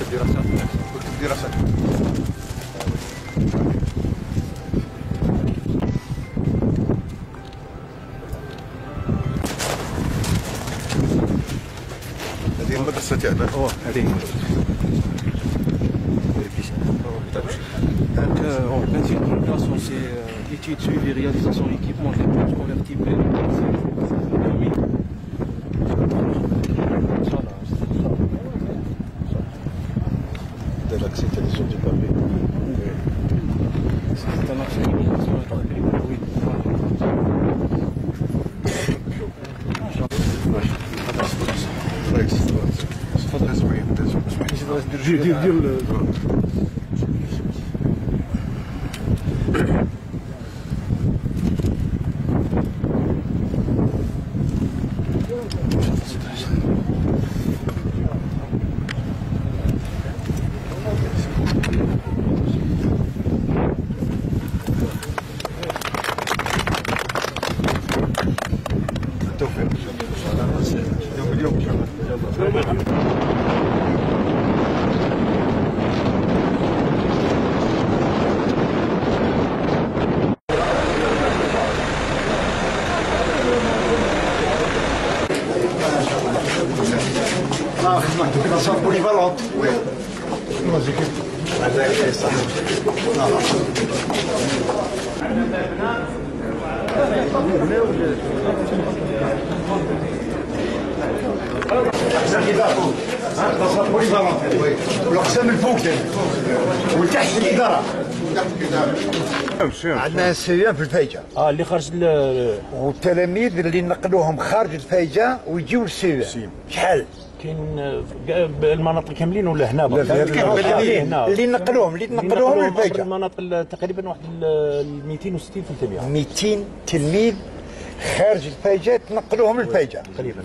الدراسات قلت الدراسات هذه المدرسة تاعنا اوه هذه Donc, euh, en fait, une population, c'est euh, études suivies, réalisation, équipement, des plans scolaires Смотрите ситуацию. Смотри, смотри, смотри. Держи, держи, держи. Don't forget. بوليفالونت والاقسام الفوق الاداره عندنا السيام في الفيجه آه اللي خرج ال- والتلاميذ اللي نقلوهم خارج الفيجه ويجيو للسيام شحال؟ كاين المناطق كاملين ولا هنا. هنا. اللي نقلوهم اللي نقلوهم للفيجه المناطق ال- تقريبا واحد ال 260 300 200 تلميذ خارج الفيجه تنقلوهم للفيجه تقريبا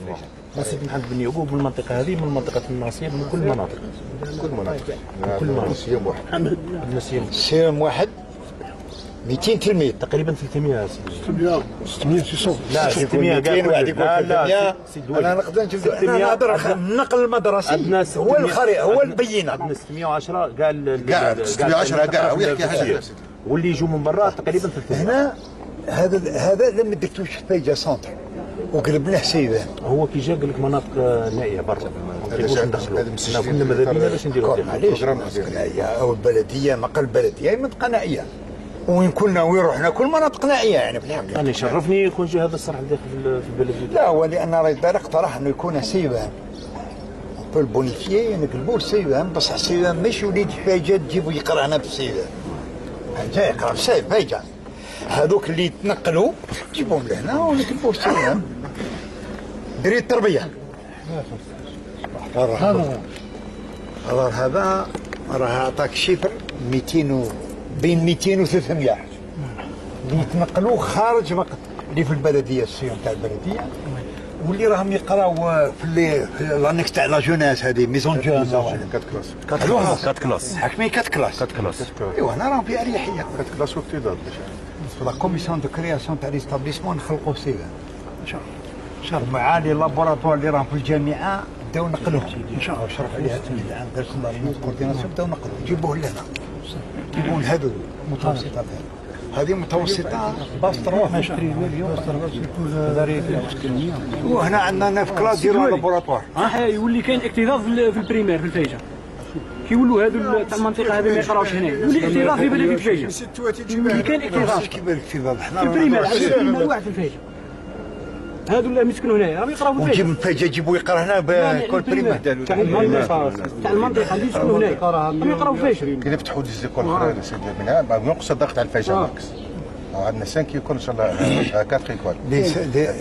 ناصر بن محمد بن يعقوب من المنطقة هذه من منطقة الناصير من كل المناطق كل مناطق. كل مناطق. سيام واحد. سيام واحد. 200 تلميذ تقريبا 300 سيدي 600 600 لا 600 200 واحد يقول لا لا 300 سيدي وليد. أنا نقدر نجيب 600 أنا نهضر النقل المدرسي عندنا هو 600 الخريطة هو البينة. عندنا 610 كاع ال- كاع ال- 610 كاع ويحكي حاجة. التفسير. واللي يجوا من برا تقريبا 300 هنا هذا هذا لما درتوش فيجا سونتر وقلبناه سيدان هو كي جا قال لك مناطق نائية برا. كنا ماذا بينا باش نديروا؟ أو البلديه ما قال بلديه منطقة نائية. وين كنا وين رحنا كل مناطق نائيه يعني في الحقيقة أنا يشرفني يكون جا هذا الصرح داخل في ال- في البلد لا هو لأن رئيس الدار اقترح إنه يكون سيفان بو البونيفيي نقلبوا سيفان بصح سيفان مش وليد فايجة تجيبوا يقرا هنا في سيفان جاي يقرأ في سيف فايجة هذوك اللي تنقلوا جيبوهم لهنا ونقلبوا في سيفان دري التربية. هذا هذا هذا راه عطاك شيفر 200 و بين 200 و 300 اللي يتنقلوا خارج مق... اللي في البلدية السيون تاع البلدية. واللي راهم يقراو في اللي لانكس تاع لا جوناس هذه ميزون جون كات كلاس كات كلاس حاكمين كات كلاس كات كلاس ايوا هنا راهم في أريحية. كات كلاس واكتظاظ لا كوميسيون دو كرياسيون تاع ليستابليسمون نخلقوا سيفا إن شاء الله. ان شاء الله مع لي لابوراتوار اللي راهم في الجامعة. بداو نقلوهم إن شاء الله. شرف عليها تميل الان درسنا كورديناسيون بداو نقلوه. جيبوه لنا جيبوه لهذو المتوسطات هذه متوسطة. باس تروح وهنا عندنا في كلاس ديروا لابوراتوار. صح يولي كاين اكتظاظ في ال- في البريمير في الفيجه كيولوا هذو تاع المنطقة هذه ما يقراوش هنا يولي اكتظاظ في بلد الفيجه يولي كاين اكتظاظ. الاكتظاظ. حنا في البريمير واحد في الفيجه هذو اللي مسكنوا هنا راهم يقراو في ونجيب الفيجه فجاه يجيبوا يقرا هنا بكل بريمير تاع المنطقة تاع المنطقة اللي يسكنوا هنا راهم يقراو في الفيجه كاين فتحوا دي زيكول اخرين سيدي منها بعد نقص الضغط على الفيجا ماكس عندنا 5 يكون إن شاء الله 4 ايكوال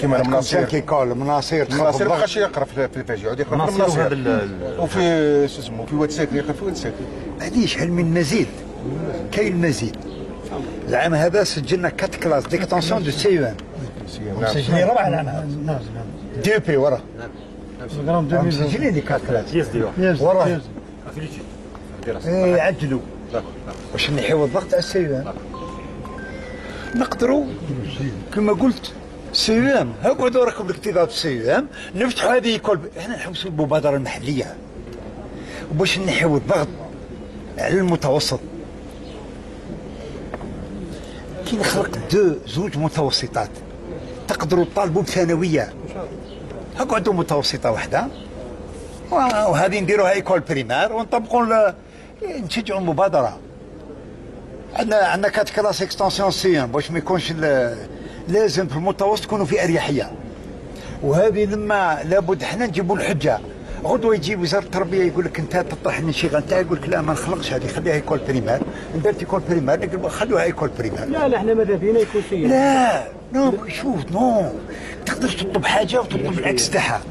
كيما المناصير. كيكول مناصير تخفض المناصير ما الضغط بقاش يقرا في في الفيجا يعود يقرا في مناصير المناصير. ال- وفي شو اسمه في واد ساكن يقرا في واد ساكن هذه شحال من مزيد كاين مزيد العام هذا سجلنا كات كلاس ديكتونسيون دو سي ان نعم. مسجلين ربع العام دي بي ورا. مسجلين دي كات كلاس يس ديو ورا. إيه عجلوا واش نحيو الضغط على ال CEM نقدروا. كما قلت CEM هقعدوا راكم الاكتظاظ CEM نفتحوا هذه كل إحنا نحوسوا المبادرة المحلية. وباش نحيو الضغط على المتوسط. كي نخلق دو زوج متوسطات. تقدروا تطالبوا بثانوية. أقعدوا متوسطة واحدة وهذه نديروها école primaire ونطبقوا نشجعوا المبادرة. عندنا عندنا quatre classes extension CEM باش ما يكونش لازم في المتوسط يكونوا في أريحية. وهذه لما لابد إحنا نجيبوا الحجة. غدوة يجي وزارة التربية يقول لك أنت تطرح لنا شي غنتا يقول لك لا ما نخلقش هذه خليها école primaire درت école primaire نقول خلوها école primaire لا لا إحنا ماذا بينا يكون CEM. لا non شوف non. تقدر تطلب حاجة وتطلب العكس تاعها.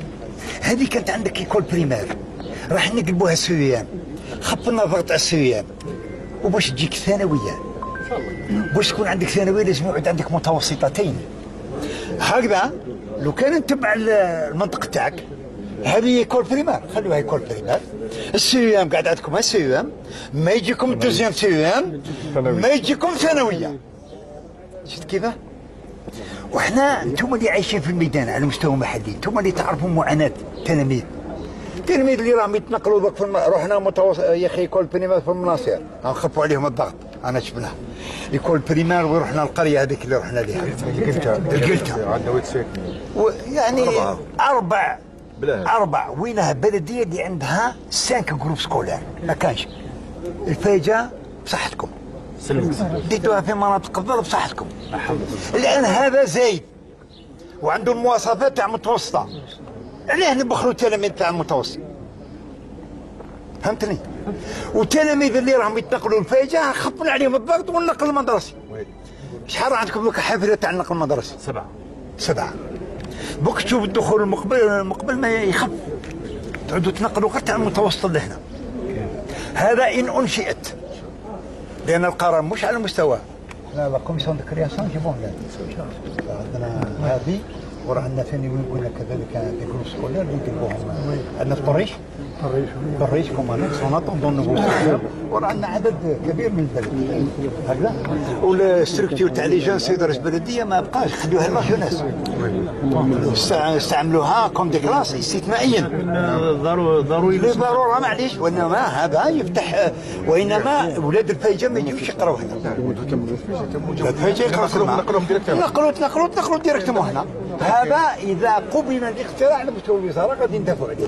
هذه كانت عندك école primaire راح نقلبوها CEM خفضنا الضغط على ال CEM وباش تجيك ثانوية. باش تكون عندك ثانوية لازم يقعد عندك متوسطتين. هكذا لو كان نتبع ال- المنطق تاعك هذه école primaire. خلوها école primaire. ال CEM قاعد عندكم ال CEM ما يجيكم ال deuxième CEM ما يجيكم ثانوية. شفت كيفاه؟ وإحنا أنتم اللي عايشين في الميدان على مستوى محلي أنتم اللي تعرفوا معاناة التلاميذ. التلاميذ اللي راهم يتنقلوا ذاك في الم... رحنا متوسط يا أخي يكون primaire في المناصير. نخفوا عليهم الضغط. أنا شفناه يكون primaire ورحنا القرية هذيك اللي رحنا لها عندنا وين ساكن ويعني أربع أربع وينها بلدية اللي عندها cinq groupes scolaires ما كانش. الفايجة بصحتكم. ديتوها في مناطق الظل بصحتكم. الآن هذا زايد. وعنده المواصفات تاع متوسطة. علاه نبخلوا التلاميذ تاع المتوسط. فهمتني؟ والتلاميذ اللي راهم يتنقلوا الفايجة خفنا عليهم الضغط والنقل المدرسي شحال عندكم حافلة تاع النقل المدرسي؟ سبعة. سبعة. تشوف الدخول المقبل المقبل ما يخف تعودوا تنقلوا غير تاع المتوسط اللي هنا هذا إن أنشئت. لأن القرار مش على مستوى لا لا كوميسيون دو كرياسيون جيبون عندنا هذه وراه عندنا ثاني وين قلنا كذلك دي جروب سكولير اللي نديروهم عندنا في طريش كومانيكس ونطون نوفو وراه عندنا عدد كبير من البلد. هكذا؟ والستركتور تاع لي جون سيدرس بلديه ما بقاش خلوها لا جونيس استع- استعملوها comme des classes استثنائيا ضروري لا ضرورة معليش. وإنما هذا يفتح وإنما أولاد الفايجة ما يجوش يقراو هنا. الفايجة يقراو نقلوا تنقلوا تنقلوا directement هنا. هذا إذا قبل الاختراع على مستوى الوزارة غادي ندافعوا عليه.